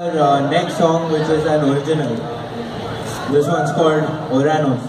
Our uh, next song, which is an original. This one's called Oranos.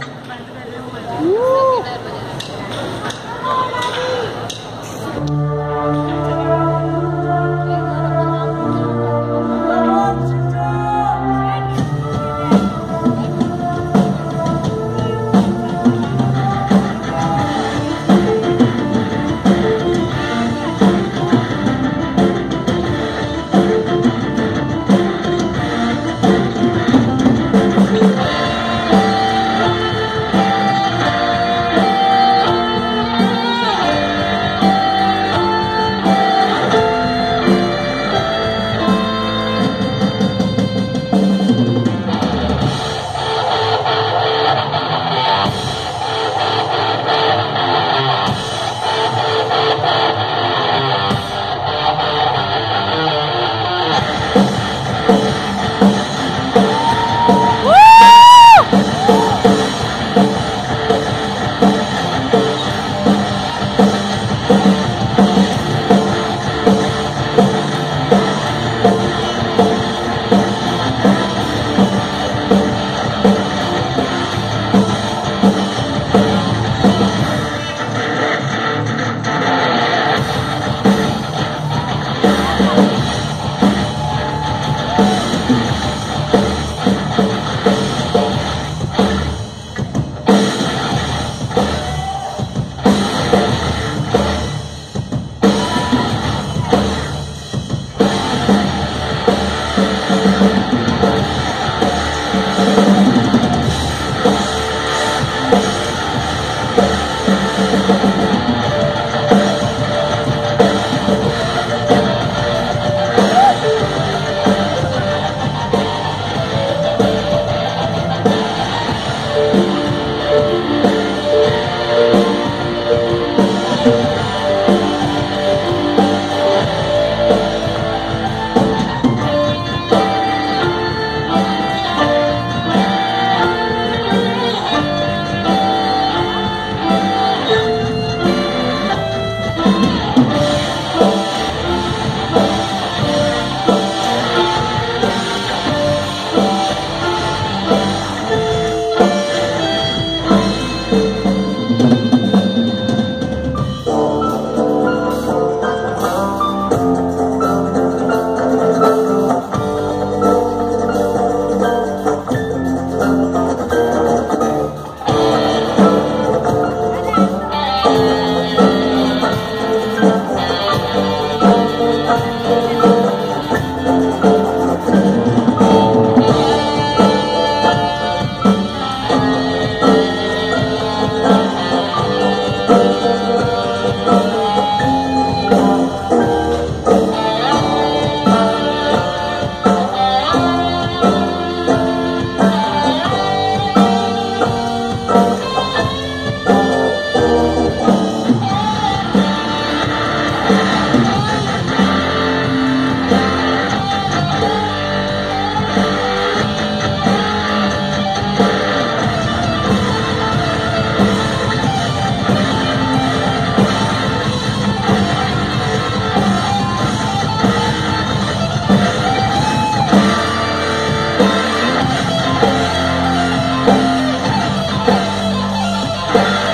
you